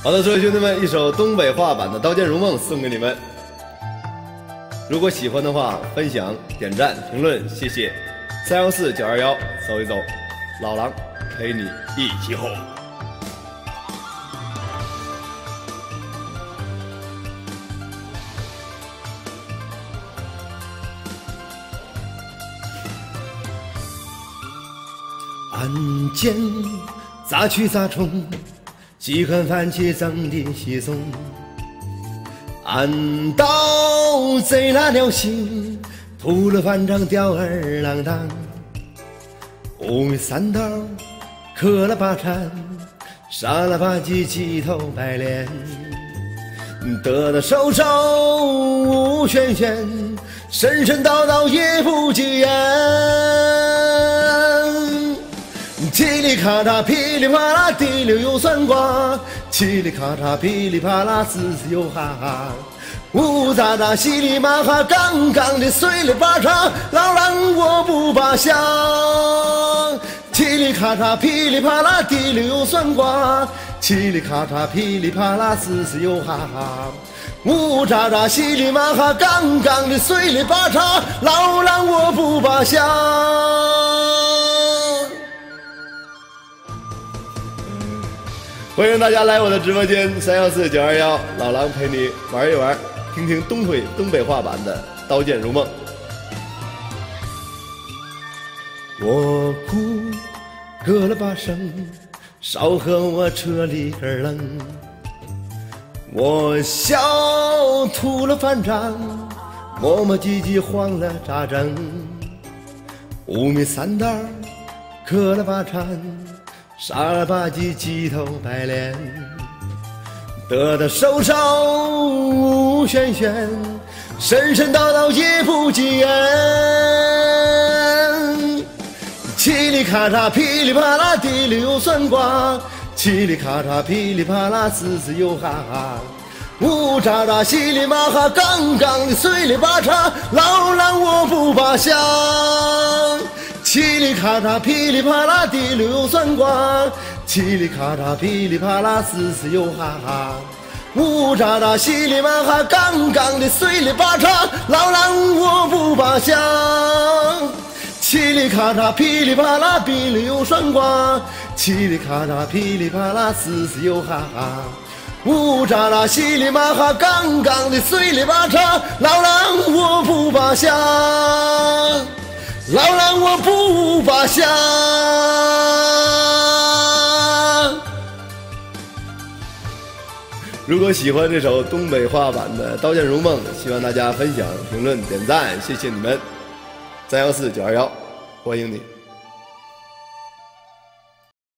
好的，所有兄弟们，一首东北话版的《刀剑如梦》送给你们。如果喜欢的话，分享、点赞、评论，谢谢。三幺四九二幺，走一走，老狼陪你一起吼。案件咋去咋冲，细看番茄整的稀松。暗道贼拉了心，吐了反掌吊儿郎当。五味三道磕了把铲，杀了吧唧鸡头白脸，得得手手无旋旋，神神叨叨也不急眼。叽里咔嚓，噼里啪啦，地溜又算卦；叽里咔嚓，噼里啪啦，嘶嘶又哈哈。呜喳喳，稀里马哈，杠杠的，碎里巴叉，老狼我不罢休。叽里咔嚓，噼里啪啦，地溜又算卦；叽里咔嚓，噼里啪啦，嘶嘶又哈哈。呜喳喳，稀里马哈，杠杠的，碎里巴叉，老狼我不罢休。欢迎大家来我的直播间三幺四九二幺，老狼陪你玩一玩，听听东北东北话版的《刀剑如梦》。我哭割了把绳，少和我扯里根楞。我笑吐了半张，磨磨唧唧慌了咋整？五米三道磕了把铲。傻了吧唧鸡头白脸，得得手手无旋旋，神神叨叨也不急眼。嘁里咔嚓噼里啪啦地里有算卦，嘁里咔嚓噼里啪啦嘶嘶又哈哈。呜喳喳稀里马哈杠杠的碎里八叉，老狼我不罢休。嘁里咔嚓，噼里啪啦，地溜又算卦；嘁里咔嚓，噼里啪啦，嘶嘶又哈哈。呜喳喳，稀里马哈，杠杠的，碎里八叉，老狼我不罢休。嘁里咔嚓，噼里啪啦，地溜又算卦；嘁里咔嚓，噼里啪啦，嘶嘶又哈哈。呜喳喳，稀里马哈，杠杠的，碎里八叉，老狼我不罢休。老狼我不罢休。如果喜欢这首东北话版的《刀剑如梦》，希望大家分享、评论、点赞，谢谢你们。三幺四九二幺，欢迎你。